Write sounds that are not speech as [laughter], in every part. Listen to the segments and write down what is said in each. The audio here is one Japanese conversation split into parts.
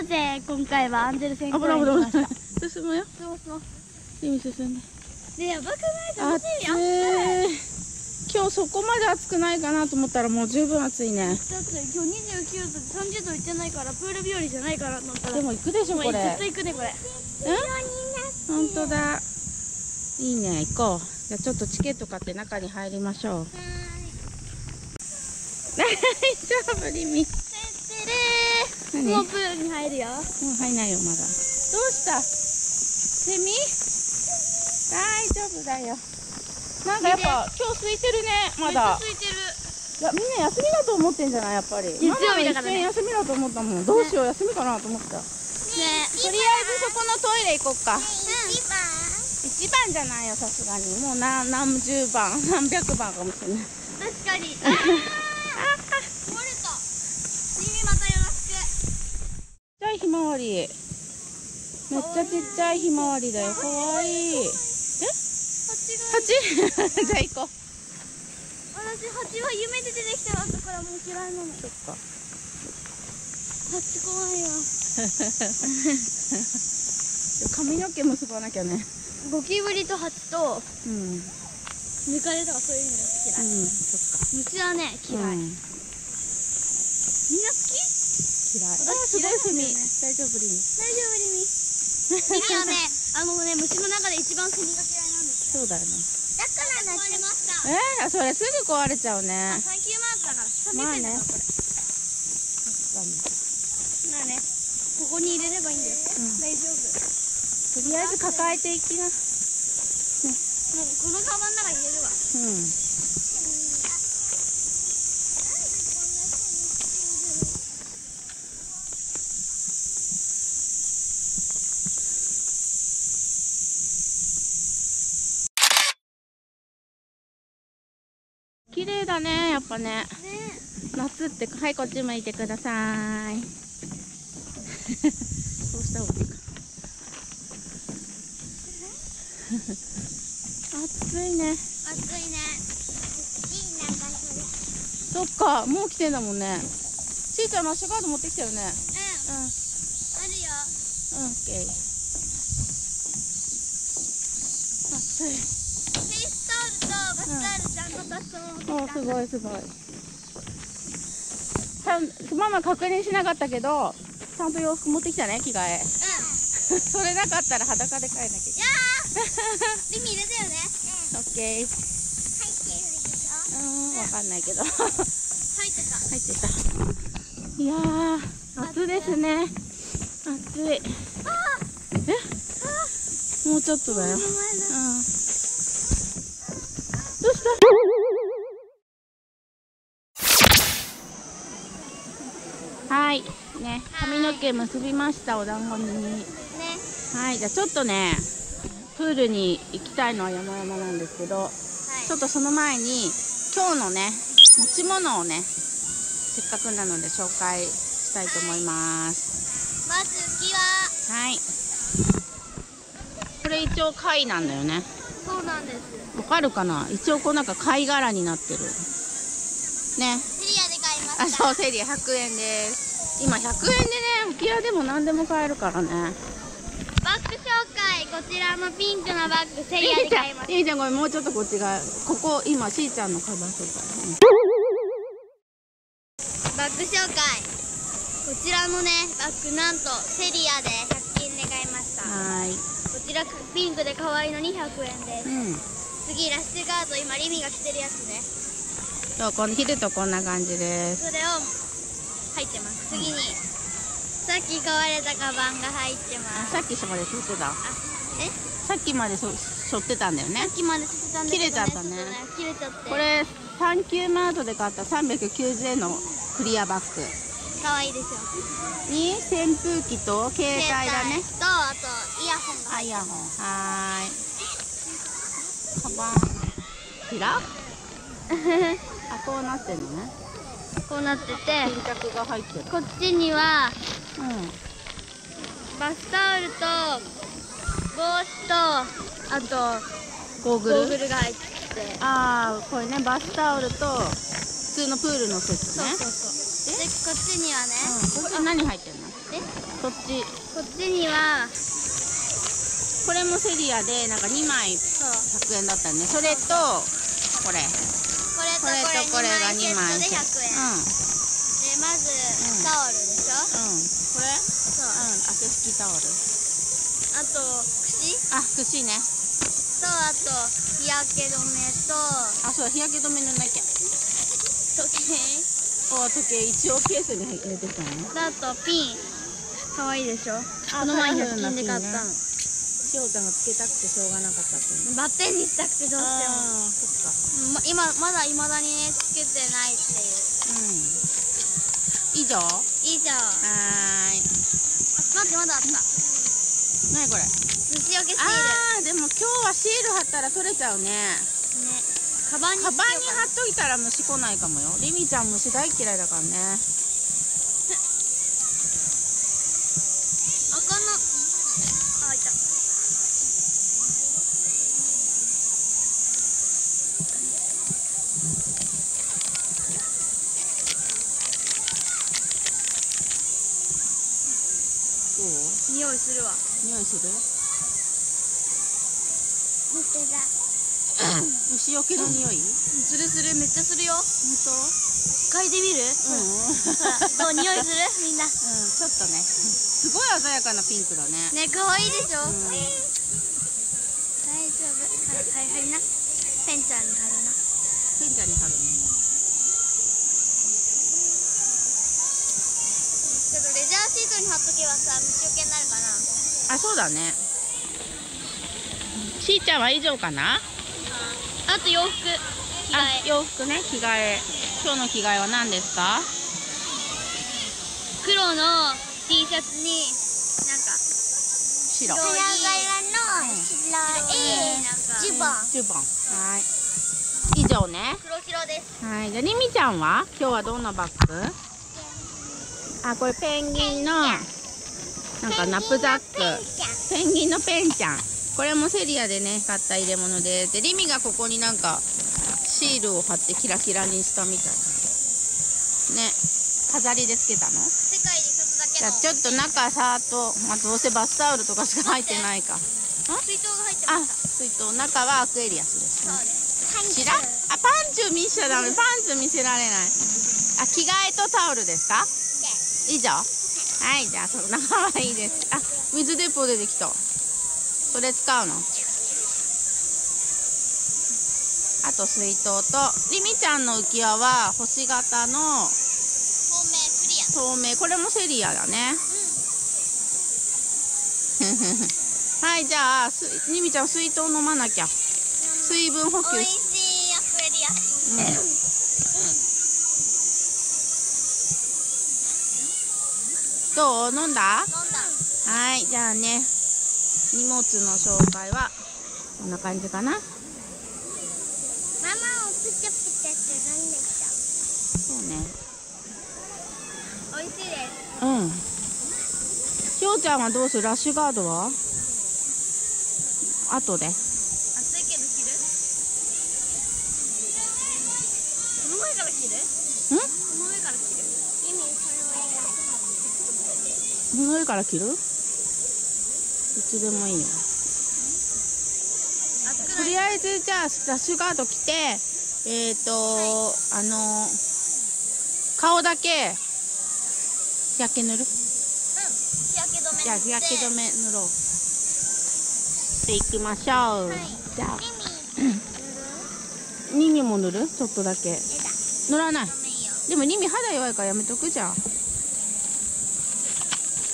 なぜ今回はアンジェル線危公園に来ました。進むよそうそう意味進んででやばくない？楽し暑みあい。今日そこまで暑くないかなと思ったらもう十分暑いね。だって今日29度で30度いってないからプール日和じゃないからと思ったら。でも行くでしょもうこれ絶対行くねこれ。うん本当だ。いいね行こう。じゃあちょっとチケット買って中に入りましょう。[laughs] 大丈夫リミ何？ーもうプールに入るよ。もう入んないよまだ。どうした？セミ？大丈夫だよ。なんかやっぱ今日空いてるね。まだ。めっちゃ空いてる。いやみんな休みだと思ってんじゃない？やっぱり。月曜日だからね。休みだと思ったもん。どうしよう、休みかなと思った。とねりあえずそこのトイレ行こっか。うん一番。じゃないよさすがに。もう何何十番何百番かもしれない。確かに。あ [laughs] ー漏れた耳またよろしくちっちゃいひまわり。めっちゃちっちゃいひまわりだよ。かわいい。え？蜂 [laughs] じゃあ行こう。私蜂は夢で出てきた後からもう嫌いなの。そっか。蜂怖いわ。[laughs] 髪の毛結ばなきゃね。ゴキブリと蜂とうん。うんムカデとかそういうのが嫌いそっか。虫はね嫌い、うん。みんな好き？嫌い。私あすごいセミ嫌いなんだよね。大丈夫リミ大丈夫リミリミはねあのね虫の中で一番セミが嫌いなんですそうだよねだからだってましたえー、それすぐ壊れちゃうね。サンキューマークだからまあね。これ。確かに。まあね。ここに入れればいいんだよ、うん。大丈夫。とりあえず抱えていきな。もうこのカバンの中に入れるわ。うん綺麗だねやっぱねね夏ってはいこっち向いてください。[laughs] そうした方がいいか。[laughs] 暑いね。暑いね。そっかもう来てんだもんね。ちーちゃんマッシュガード持ってきたよね。うん。うん。あるよ。うんオッケー暑いフェイスタオルとバスタオルちゃんと出してもらっておすごいすごい。ちゃんママ確認しなかったけどちゃんと洋服持ってきたね着替え。うん。[laughs] それなかったら裸で帰んなきゃいけい。やー。リミ入れたよね。ないオッケー入ってるでしょうんわかんないけど。入入ってた。ってた。いやー暑いですね。暑い。え？もうちょっとだよ。うん。どうした？はい。ね。髪の毛結びましたお団子に。ね。はい。じゃあちょっとねプールに行きたいのは山々なんですけどはい。ちょっとその前に今日のね持ち物をねせっかくなので紹介したいと思います。まず浮き輪はい。これ一応貝なんだよね。そうなんです。わかるかな？一応こうなんか貝殻になってる。ねあそうセリア100円です。今100円でね浮き輪でも何でも買えるからね。バッグ紹介こちらのピンクのバッグセリアで買いましたいいじゃんごめんもうちょっとこっちがここ今しーちゃんのカバン紹介、バッグ紹介。こちらのねバッグなんとセリアで100均で買いました。はーい。こちらピンクで可愛いのに100円です。うん。次ラッシュガード今リミが着てるやつねそうこの昼とこんな感じです。それを入ってます。次に。さっき買われたカバンが入ってます。あさっきそこで背負ってた？あえ？さっきまでそ背負ってたんだよね。さっきまでしてたんだけど、ね、切れちゃったね。ょっと切れちゃって。これサンキューマートで買った390円のクリアバッグ。可愛いですよ。に扇風機と携帯だね。とあとイヤホンが。あイヤホン。はーい。カバン。ひら [laughs] あこうなってんのね。こうなってて巾着が入ってる。こっちにはうバスタオルと帽子とあとんゴーグル？ゴーグルが入ってて。ああこれねバスタオルと普通のプールのセットね。そうそうそう。でこっちにはね、うん、こっち何入ってんの？え？そっち。こっちにはこれもセリアでなんか2枚そう。100円だったね。それとこれこれとこれとここれれが2 2枚枚セット。で100円、うん。でまずんタオルでしょ、うん。これ？うん。そう。汗拭きタオルあと串？あ串ね。とあと日焼け止めとあそうだ日焼け止め塗んなきゃ。時計？お時計一応ケースに入れてたのあとピン。かわいいでしょ？あこの前カラフル100な均で買ったの、しおちゃんがつけたくてしょうがなかったっていうバッテンにしたくてどうしても。そっか。ま今まだいまだにねつけてないっていう。うん。以上？は以上。あーい。待ってまだあった。何これ？虫よけシール。あーでも今日はシール貼ったら取れちゃうね。ね。カバンにカバンに貼っといたら虫来ないかもよ。リミちゃん虫大嫌いだからね匂いするわ。匂いする？本当だ虫よけの匂い？するするめっちゃするよ。本嗅いでみる？当うん、うん、どう匂いする？みんな。ょっとね。すごい鮮やかなピンクだね。ね可愛いでしょ、うん大丈夫はいはいはいなペンちゃんに貼るなペンちゃんに貼るのちょっとに貼っとけばさ虫よけになるかな。あそうだね。しーちゃんは以上かな？あと洋服。着替あえ洋服ね。着替え。今日の着替えは何ですか？黒の T シャツになんか白。黒いの白いなんか。ズボン。10番はい。以上ね。黒白です。はい。じゃありみちゃんは？今日はどんなバッグ？あこれペンギンのなんかナップザック。ペンギンのペンちゃん。これもセリアでね買った入れ物で。でりみがここになんかシールを貼ってキラキラにしたみたい。ね。飾りでつけたの？じゃあちょっと中さーっと、まあ、どうせバスタオルとかしか入ってないか。水筒が入ってあました水筒。中はアクエリアスです。ねそあパンツ見せちゃダメ。パンツ見せられない。あ着替えとタオルですか？以上はいじゃあその中はいいです。あ水鉄砲出てきた。それ使うの？あと水筒とりみちゃんの浮き輪は星型の透明クリア。透明。これもセリアだね。はいじゃあすりみちゃん水筒飲まなきゃ。水分補給。美味しいアクエリアスどう？飲んだ？飲んだ。はいじゃあね荷物の紹介はこんな感じかな。ママをプチプチするんでしそうね。美味しいです。うん。ひょうちゃんはどうする？ラッシュガードは？後で。暑いけど着るこの前から着るん？この上から着るょ意味そのこの上から着る？いつでもいいよ。とりあえずじゃあラッシュガード着てえっ、ー、と、あの顔だけ日焼け塗る？うん。日焼け止めじゃあ日焼け止め塗ろう。でいきましょう、はい。じゃあ。ニミも塗る？ちょっとだけ。塗らない。でもリミ肌弱いからやめとくじゃん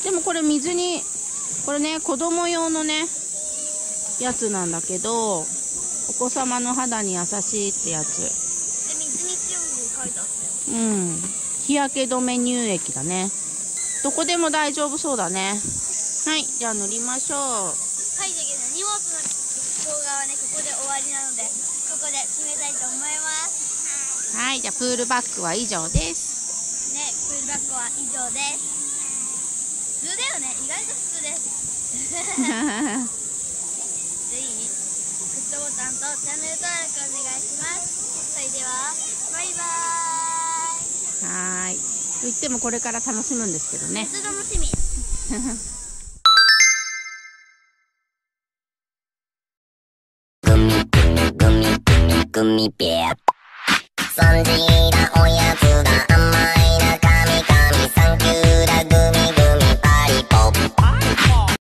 でもこれ水にこれね子供用のねやつなんだけどお子様の肌に優しいってやつ。で水に強いに書いてあったよ。うん。日焼け止め乳液だね。どこでも大丈夫そうだね。はいじゃあ塗りましょう。はいじゃあ荷物の動画はねここで終わりなのでここで締めたいと思います。はいじゃあプールバッグは以上です。ねプールバッグは以上です普通だよね。意外と普通です。[laughs] ぜひグッドボタンとチャンネル登録お願いします。それではバイバーイ。はーい。と言ってもこれから楽しむんですけどね。楽しみグミベア。サンジーがおやつ